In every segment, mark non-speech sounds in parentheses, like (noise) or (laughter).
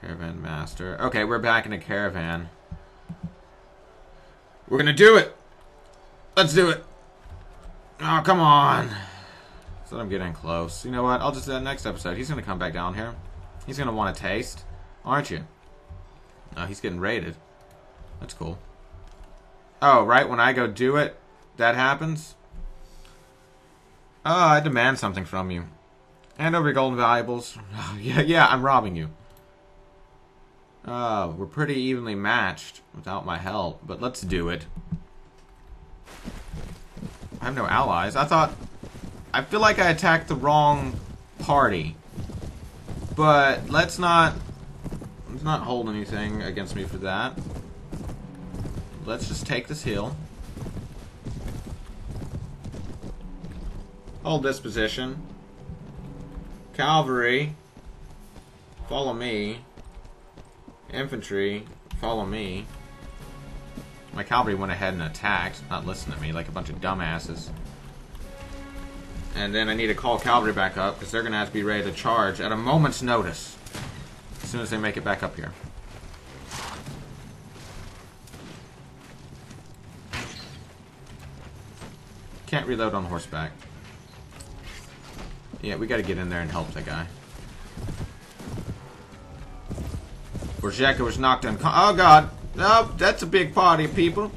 Caravan master. Okay, we're back in a caravan. We're gonna do it! Let's do it! Oh, come on! So I'm getting close. You know what? I'll just do that next episode. He's gonna come back down here. He's gonna want a taste. Aren't you? Oh, he's getting raided. That's cool. Oh, right when I go do it, that happens? Oh, I demand something from you. Hand over your golden valuables. (sighs) Yeah, yeah, I'm robbing you. Uh, we're pretty evenly matched without my help, but let's do it. I have no allies. I thought... I feel like I attacked the wrong party. But let's not... Let's not hold anything against me for that. Let's just take this hill. Hold this position. Cavalry, follow me. Infantry, follow me. My cavalry went ahead and attacked, not listening to me like a bunch of dumbasses. And then I need to call cavalry back up because they're going to have to be ready to charge at a moment's notice as soon as they make it back up here. Can't reload on horseback. Yeah, we gotta get in there and help that guy. Borjeka was knocked unconscious. Oh god! No, that's a big party of people.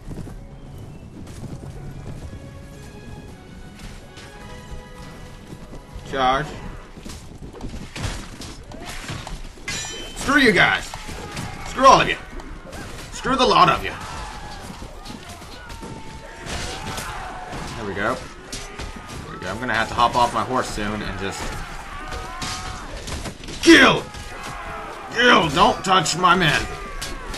Charge. Screw you guys! Screw all of you! Screw the lot of you! There we go. There we go. I'm gonna have to hop off my horse soon and just... Kill! Kill! Don't touch my men!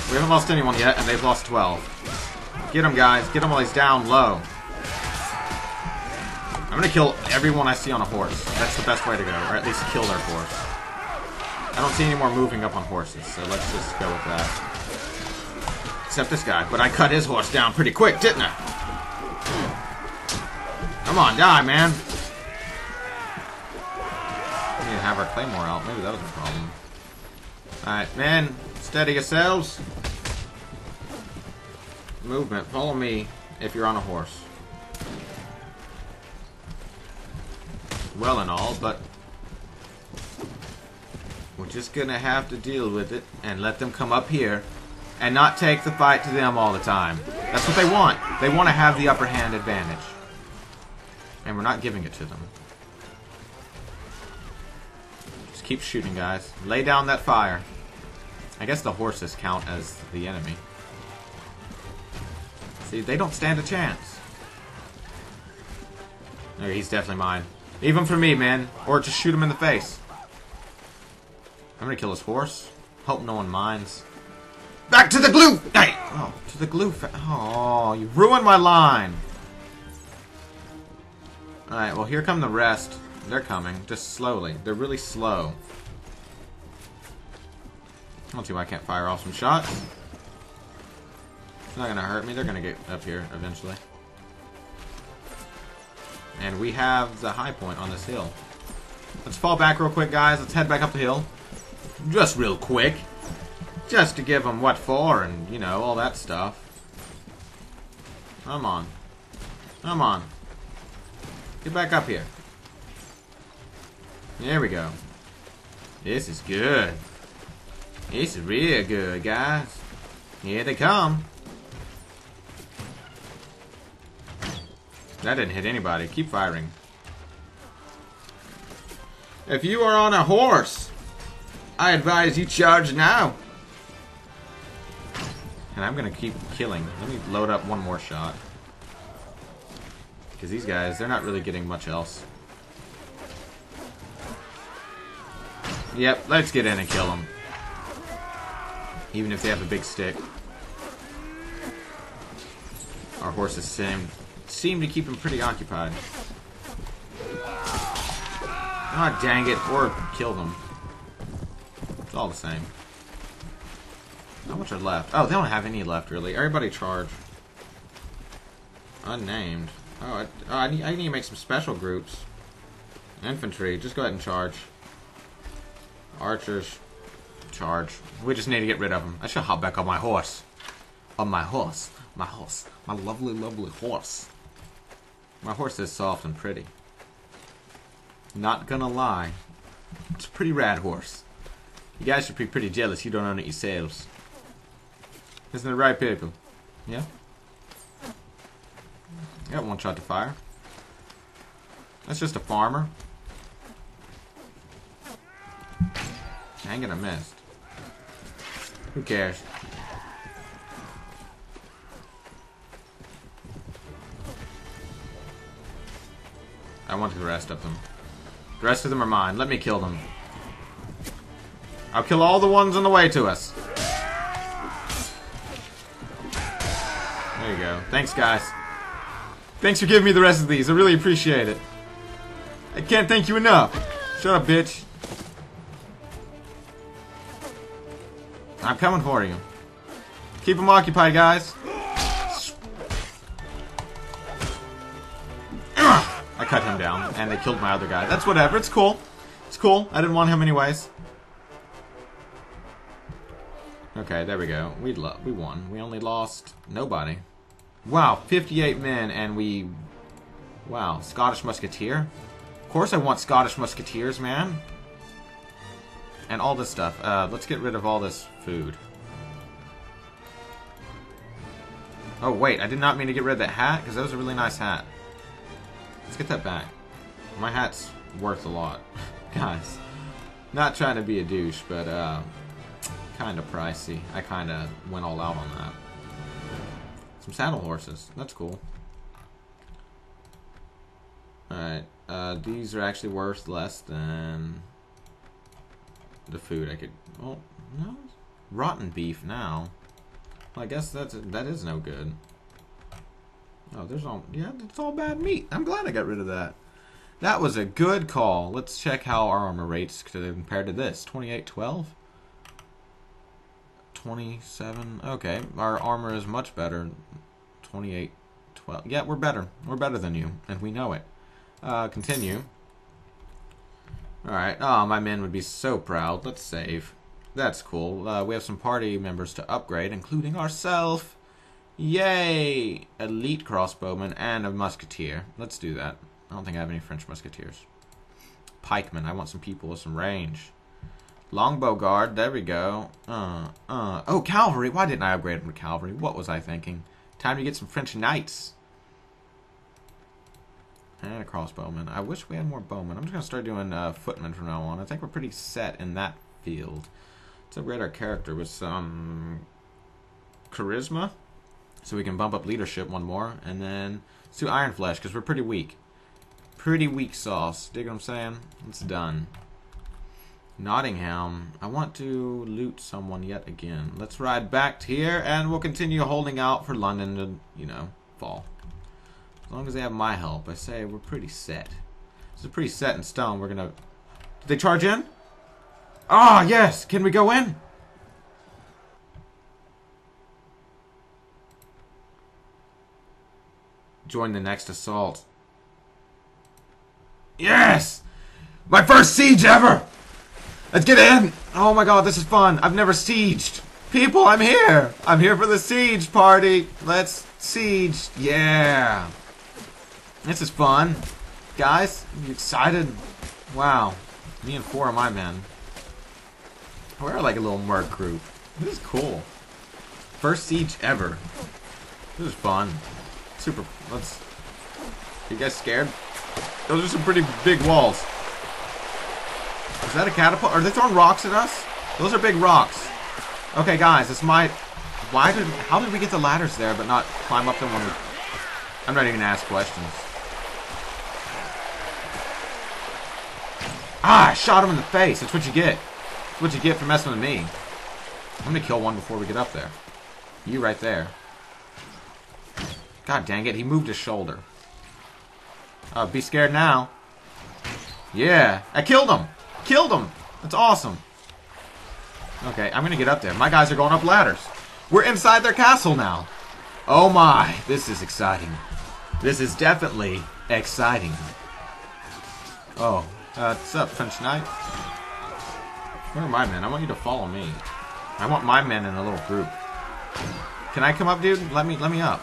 We haven't lost anyone yet, and they've lost 12. Get them, guys. Get them while he's down low. I'm gonna kill everyone I see on a horse. That's the best way to go, or at least kill their horse. I don't see any more moving up on horses, so let's just go with that. Except this guy, but I cut his horse down pretty quick, didn't I? Come on, die, man. We need to have our claymore out. Maybe that was a problem. Alright, men, steady yourselves. Movement, follow me if you're on a horse. Well and all, but we're just gonna have to deal with it and let them come up here and not take the fight to them all the time. That's what they want. They want to have the upper hand advantage. And we're not giving it to them. Keep shooting, guys. Lay down that fire. I guess the horses count as the enemy. See, they don't stand a chance. Okay, he's definitely mine. Even for me, man. Or just shoot him in the face. I'm gonna kill his horse. Hope no one minds. Back to the glue! Hey! Oh, to the glue Oh, you ruined my line! Alright, well here come the rest. They're coming, just slowly. They're really slow. I don't see why I can't fire off some shots. It's not gonna hurt me, they're gonna get up here eventually. And we have the high point on this hill. Let's fall back real quick, guys. Let's head back up the hill. Just real quick. Just to give them what for and, you know, all that stuff. Come on. Come on. Get back up here. There we go. This is good. This is real good, guys. Here they come. That didn't hit anybody. Keep firing. If you are on a horse, I advise you charge now. And I'm gonna keep killing. Let me load up one more shot. Because these guys, they're not really getting much else. Yep, let's get in and kill them. Even if they have a big stick. Our horses seem, seem to keep them pretty occupied. Ah, dang it. Or kill them. It's all the same. How much are left? Oh, they don't have any left, really. Everybody charge. Unnamed. Oh, I, oh, I, need, I need to make some special groups. Infantry, just go ahead and charge. Archers, charge. We just need to get rid of them. I should hop back on my horse. On my horse. My horse. My lovely, lovely horse. My horse is soft and pretty. Not gonna lie. It's a pretty rad horse. You guys should be pretty jealous you don't own it yourselves. Isn't it right, people? Yeah? Got one shot to fire. That's just a farmer. Dang gonna miss. Who cares? I want the rest of them. The rest of them are mine. Let me kill them. I'll kill all the ones on the way to us. There you go. Thanks, guys. Thanks for giving me the rest of these. I really appreciate it. I can't thank you enough. Shut up, bitch. I'm coming for you. Keep them occupied, guys. (clears throat) I cut him down, and they killed my other guy. That's whatever. It's cool. It's cool. I didn't want him anyways. Okay, there we go. We we won. We only lost nobody. Wow, 58 men, and we... Wow, Scottish Musketeer? Of course I want Scottish Musketeers, man. And all this stuff. Uh, let's get rid of all this food. Oh, wait, I did not mean to get rid of that hat, because that was a really nice hat. Let's get that back. My hat's worth a lot. (laughs) Guys, not trying to be a douche, but uh, kind of pricey. I kind of went all out on that. Some saddle horses. That's cool. Alright, uh, these are actually worth less than the food I could... Oh, no. Rotten beef now. Well, I guess that's that is no good. Oh, there's all... Yeah, it's all bad meat. I'm glad I got rid of that. That was a good call. Let's check how our armor rates compared to this. 2812? 27. Okay, our armor is much better. 28 12. Yeah, we're better. We're better than you, and we know it. Uh, continue. Alright. Oh, my men would be so proud. Let's save. That's cool. Uh, we have some party members to upgrade, including ourselves. Yay! Elite crossbowman and a musketeer. Let's do that. I don't think I have any French musketeers. Pikemen. I want some people with some range. Longbow guard. There we go. Uh, uh. Oh, cavalry. Why didn't I upgrade them to cavalry? What was I thinking? Time to get some French knights. And a crossbowman. I wish we had more bowmen. I'm just going to start doing uh, footmen from now on. I think we're pretty set in that field. Let's upgrade our character with some charisma. So we can bump up leadership one more. And then let's do Iron Flesh because we're pretty weak. Pretty weak sauce. Dig what I'm saying? It's done. Nottingham. I want to loot someone yet again. Let's ride back here and we'll continue holding out for London to, you know, fall. As long as they have my help, I say we're pretty set. This is pretty set in stone. We're gonna... Did they charge in? Ah, oh, yes! Can we go in? Join the next assault. Yes! My first siege ever! Let's get in! Oh my god, this is fun. I've never sieged. People, I'm here! I'm here for the siege party. Let's siege. Yeah. This is fun. Guys, you excited? Wow. Me and four of my men. We're like a little merc group. This is cool. First siege ever. This is fun. Super. Let's. You guys scared? Those are some pretty big walls. Is that a catapult? Are they throwing rocks at us? Those are big rocks. Okay, guys, this might... Why did... How did we get the ladders there but not climb up them when we... I'm not even gonna ask questions. Ah, I shot him in the face. That's what you get. That's what you get for messing with me. I'm gonna kill one before we get up there. You right there. God dang it, he moved his shoulder. Oh, be scared now. Yeah, I killed him. Killed him. That's awesome. Okay, I'm gonna get up there. My guys are going up ladders. We're inside their castle now. Oh my, this is exciting. This is definitely exciting. Oh, uh, what's up, French Knight? Where are my men? I want you to follow me. I want my men in a little group. Can I come up, dude? Let me let me up.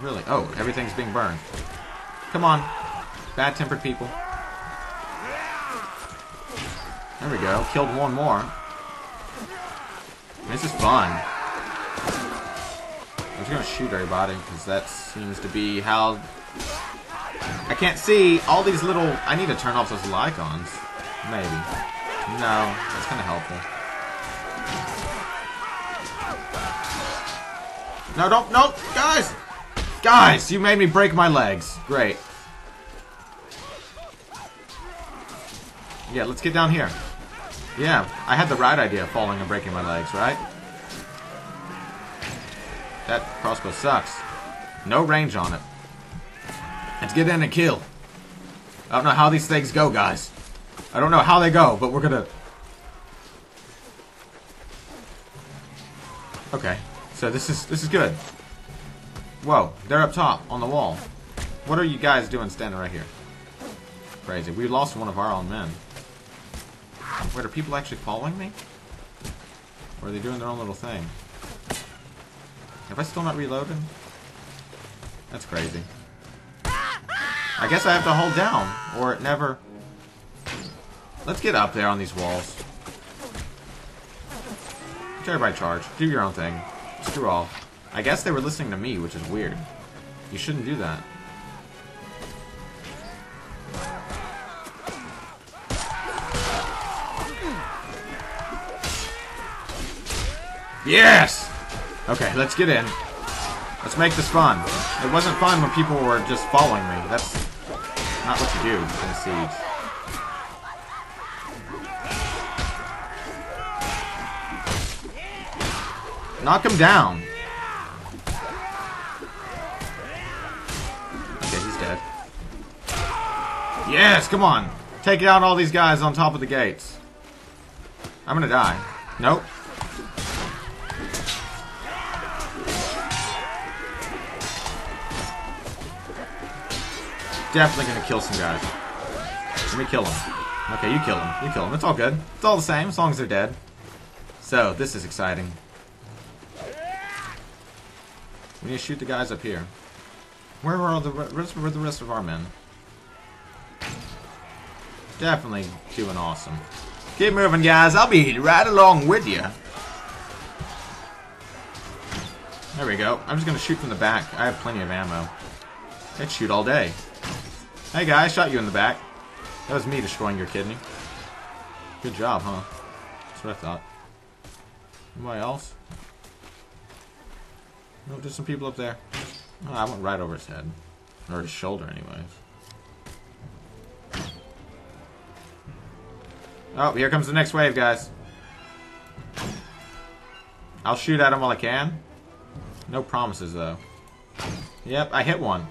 Really? Oh, everything's being burned. Come on. Bad-tempered people. There we go. Killed one more. This is fun. I'm just gonna shoot everybody, because that seems to be how... I can't see all these little... I need to turn off those icons. Maybe. No, that's kind of helpful. No, don't, no, guys! Guys, you made me break my legs. Great. Yeah, let's get down here. Yeah, I had the right idea of falling and breaking my legs, right? That crossbow sucks. No range on it. Let's get in and kill. I don't know how these things go, guys. I don't know how they go, but we're gonna... Okay, so this is this is good. Whoa, they're up top on the wall. What are you guys doing standing right here? Crazy. We lost one of our own men. Wait, are people actually following me? Or are they doing their own little thing? Have I still not reloaded? That's crazy. I guess I have to hold down, or it never... Let's get up there on these walls. Everybody charge. Do your own thing. Screw off. I guess they were listening to me, which is weird. You shouldn't do that. Yes! Okay, let's get in. Let's make this fun. It wasn't fun when people were just following me. That's not what you do in siege. Knock him down. Okay, he's dead. Yes, come on. Take out all these guys on top of the gates. I'm gonna die. Nope. Definitely gonna kill some guys. Let me kill them. Okay, you kill them. You kill them. It's all good. It's all the same, as long as they're dead. So, this is exciting. We need to shoot the guys up here. Where all the rest, where the rest of our men? Definitely doing awesome. Keep moving, guys. I'll be right along with you. There we go. I'm just going to shoot from the back. I have plenty of ammo. I shoot all day. Hey, guys. Shot you in the back. That was me destroying your kidney. Good job, huh? That's what I thought. Anybody else? No, just some people up there. Oh, I went right over his head. Or his shoulder, anyways. Oh, here comes the next wave, guys. I'll shoot at him while I can. No promises, though. Yep, I hit one.